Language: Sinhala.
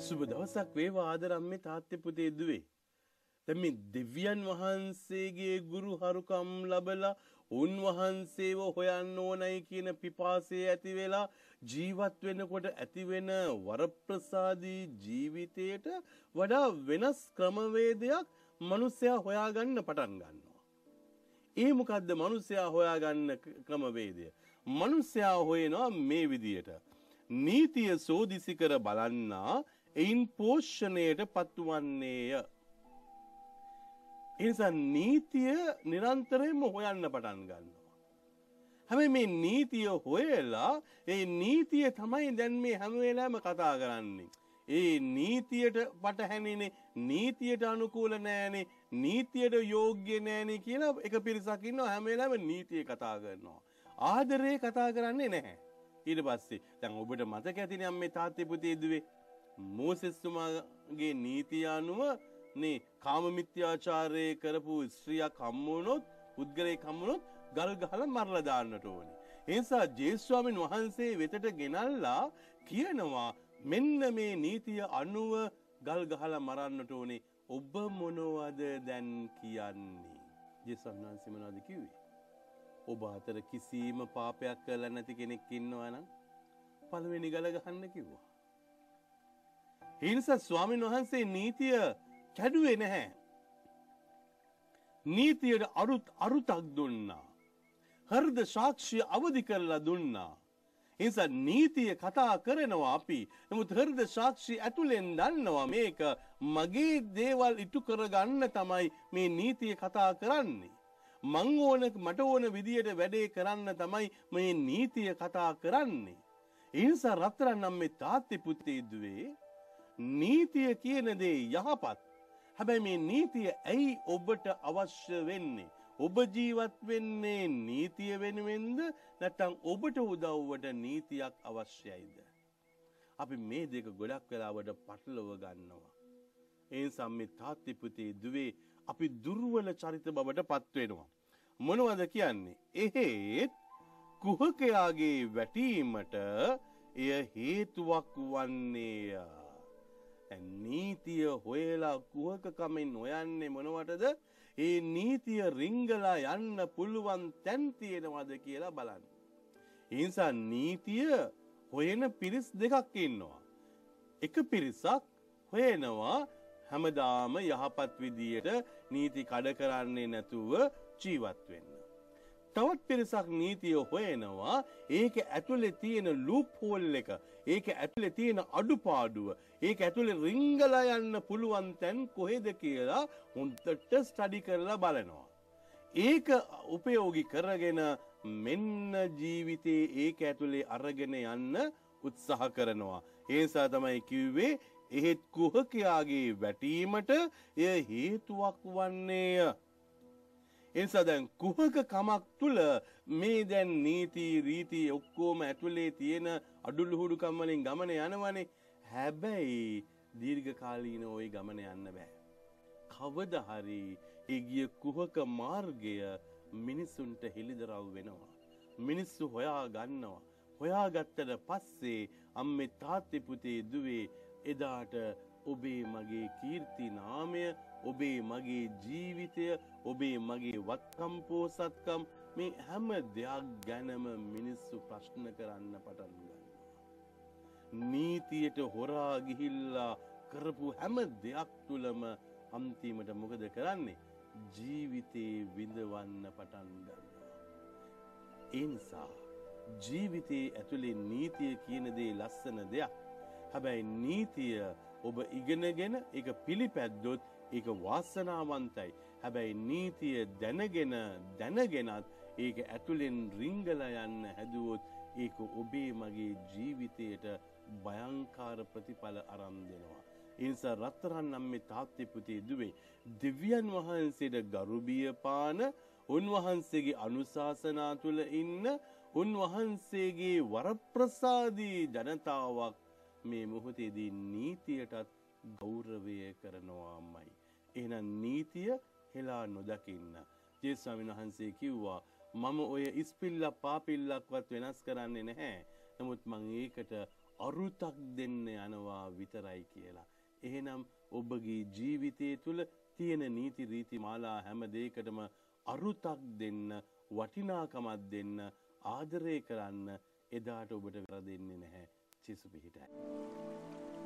සුබ දවසක් වේවා ආදරම්මේ තාත්තේ පුතේ දුවේ. දැන් මේ දෙවියන් වහන්සේගේ ගුරු හරුකම් ලබලා උන්වහන්සේව හොයන්න ඕනයි කියන පිපාසය ඇති වෙලා ජීවත් වෙනකොට ඇතිවෙන වරප්‍රසාදී ජීවිතයට වඩා වෙනස් ක්‍රමවේදයක් මිනිසයා හොයාගන්න පටන් ගන්නවා. ඒ මොකද්ද මිනිසයා හොයාගන්න ක්‍රමවේදය? මිනිසයා හොයනවා මේ විදියට. නීතිය සෝදිසි කර බලන්නා එයින් පෝෂණයට පත්වන්නේය. එනිසා නීතිය නිරන්තරයෙන්ම හොයන්න පටන් ගන්නවා. හැබැයි මේ නීතිය හොයලා ඒ නීතිය තමයි දැන් මේ හැම වෙලාවෙම කතා කරන්නේ. ඒ නීතියට පටහැනිනේ නීතියට අනුකූල නෑනේ නීතියට යෝග්‍ය නෑනේ කියලා එක පිරිසක් ඉන්නවා හැම වෙලාවෙම නීතිය කතා කරනවා. ආදරේ කතා කරන්නේ නැහැ. ඊට පස්සේ දැන් ඔබට මතක ඇතිනේ අම්මේ තාත්තේ පුතේ දුවේ මෝසෙස්තුමාගේ නීතිය අනුව නේ කාම මිත්‍යාචාරය කරපු ස්ත්‍රියක් හම්බුනොත් පුද්ගලයෙක් හම්බුනොත් ගල් ගහලා මරලා දාන්නට ඕනේ. ඒ නිසා ජේස්වාමින් වහන්සේ වෙතට ගෙනල්ලා කියනවා මෙන්න මේ නීතිය අනුව ගල් ගහලා මරන්නට ඕනේ. ඔබ මොනවද දැන් කියන්නේ? ජේස්වාමීන් වහන්සේ මොනවද කිව්වේ? ඔබ අතර කිසිම පාපයක් කරලා නැති කෙනෙක් ඉන්නවා නම් පළවෙනි ගල ගහන්න කිව්වා. ඒ නිසා ස්වාමීන් වහන්සේ නීතිය කැඩුවේ නැහැ. නීතියට අරුත් අරුතක් දුන්නා. හෘද සාක්ෂිය අවදි කරලා දුන්නා. එනිසා නීතිය කතා කරනවා අපි. නමුත් හෘද සාක්ෂි ඇතුලෙන් දන්නවා මේක මගේ දේවල් ඉටු කරගන්න තමයි මේ නීතිය කතා කරන්නේ. මං ඕන මට ඕන විදියට වැඩේ කරන්න තමයි මේ නීතිය කතා කරන්නේ. ඒ නිසා රත්තරන් නම් මේ තාත්ති පුත්තේ දුවේ නීතිය කියන දේ යහපත්. හැබැයි මේ නීතිය ඇයි ඔබට අවශ්‍ය වෙන්නේ? ඔබ ජීවත් වෙන්නේ නීතිය වෙනුවෙන්ද නැත්නම් ඔබට උදව්වට නීතියක් අවශ්‍යයිද? අපි මේ දෙක ගොඩක් වෙලාවට පටලව ගන්නවා. ඒ නිසා මේ තාත්ති පුතේ දුවේ අපි දුර්වල චරිත බවට පත් වෙනවා. මොනවද කියන්නේ? එහෙත් කුහකයාගේ වැටීමට එය හේතුවක් වන්නේය. නීතිය හොයලා කුහකකමෙන් හොයන්නේ මොනවටද? ඒ නීතිය රිංගලා යන්න පුළුවන් තැන් තියෙනවද කියලා බලන්න. ඒ නිසා නීතිය හොයන පිරිස් දෙකක් ඉන්නවා. එක පිරිසක් හොයනවා හැමදාම යහපත් විදියට නීති කඩ කරන්නේ නැතුව ජීවත් වෙන්න. තවත් පිරිසක් නීතිය හොයනවා ඒක ඇතුලේ තියෙන ලූප් හෝල් එක ඒක ඇතුලේ තියෙන අඩුපාඩුව ඒක ඇතුලේ රිංගලා යන්න පුළුවන් තැන් කොහෙද කියලා හොඳට ස්ටඩි කරලා බලනවා. ඒක උපයෝගී කරගෙන මෙන්න ජීවිතේ ඒක ඇතුලේ අරගෙන යන්න උත්සාහ කරනවා. ඒ නිසා තමයි කිව්වේ එහෙත් කුහකයාගේ වැටීමට එය හේතුවක් වන්නේය. එනිසා දැන් කුහක කමක් තුල මේ දැන් නීති රීති ඔක්කොම ඇතුලේ තියෙන අඩුලුහුඩුකම් වලින් ගමන යනවනේ. හැබැයි දීර්ඝ කාලීන ওই ගමන යන්න බෑ. කවදා හරි ඒ ගිය කුහක මාර්ගය මිනිසුන්ට හෙළිදරව් වෙනවා. මිනිස්සු හොයා ගන්නවා. හොයාගත්තට පස්සේ අම්මේ තාත්තේ පුතේ දුවේ එදාට ඔබේ මගේ කීර්ති නාමය ඔබේ මගේ ජීවිතය ඔබේ මගේ වත්කම් පෝසත්කම් මේ හැම දෙයක් ගැනම මිනිස්සු ප්‍රශ්න කරන්න පටන් ගන්නවා. නීතියට හොරා ගිහිල්ලා කරපු හැම දෙයක් තුළම අන්තිමට මොකද කරන්නේ? ජීවිතේ විඳවන්න පටන් ගන්නවා. ඒ නිසා ජීවිතේ ඇතුලේ නීතිය කියන දේ ලස්සන දෙයක්. හැබැයි නීතිය ඔබ ඉගෙනගෙන ඒක පිළිපැද්දොත් ඒක වාසනාවන්තයි. හැබැයි නීතිය දැනගෙන දැනගෙනත් ඒක ඇතුලෙන් රිංගල යන්න හැදුවොත් ඒක ඔබේ මගේ ජීවිතයට භයංකාර ප්‍රතිඵල අරන් දෙනවා. එනිසා රත්තරන් නම් මේ තාත්තේ පුතේ දුවේ දෙවියන් වහන්සේට ගරුබිය පාන උන්වහන්සේගේ අනුශාසනා තුල ඉන්න උන්වහන්සේගේ වරප්‍රසාදී ජනතාවක් මේ මොහොතේදී නීතියටත් ගෞරවය කරනවාමයි. එහෙනම් නීතිය හෙලා නොදකින්න. ජේසුස් ස්වාමීන් වහන්සේ කිව්වා මම ඔය ඉස්පිල්ලක් පාපිල්ලක්වත් වෙනස් කරන්නේ නැහැ. නමුත් මම ඒකට අරුතක් දෙන්න යනවා විතරයි කියලා. එහෙනම් ඔබගේ ජීවිතය තුළ තියෙන නීති රීති මාලා හැම දෙයකටම අරුතක් දෙන්න වටිනාකමක් දෙන්න ආදරය කරන්න එදාට ඔබට වැරදෙන්නේ නැහැ チーズビー。